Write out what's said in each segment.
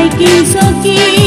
like you so.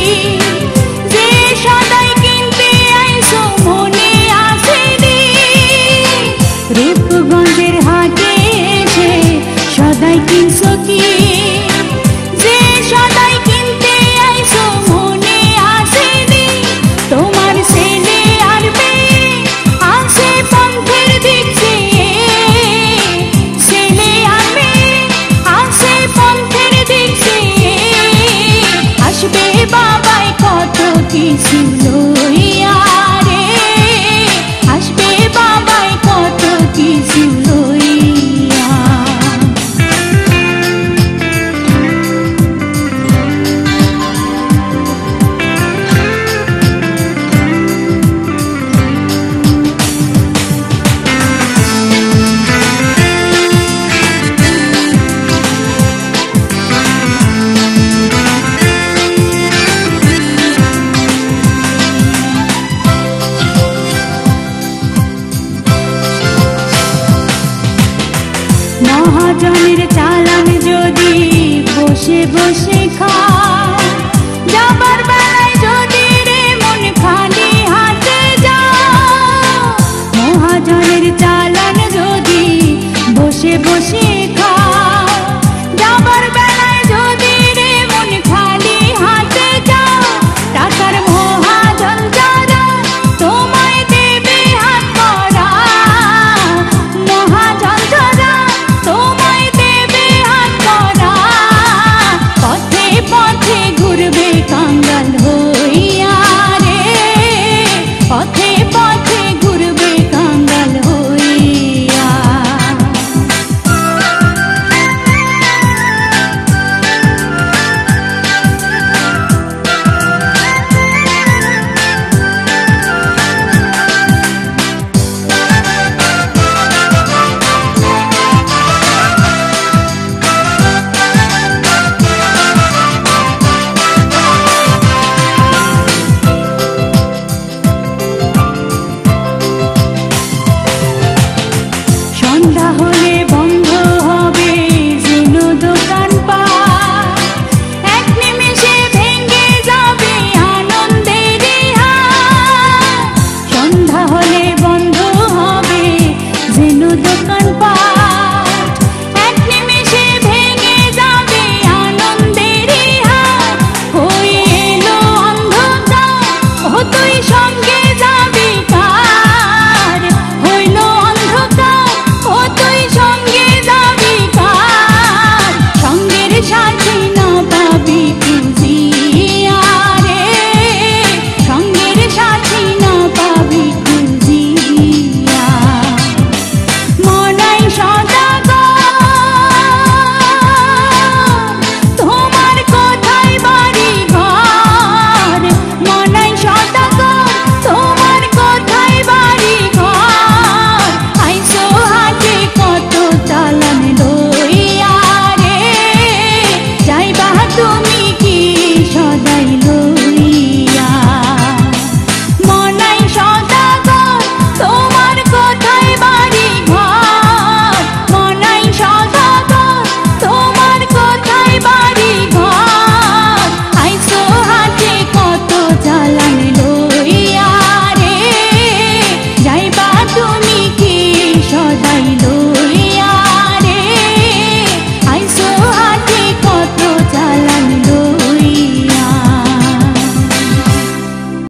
মহাজনের চালান যদি বসে বসে খায়। সদাই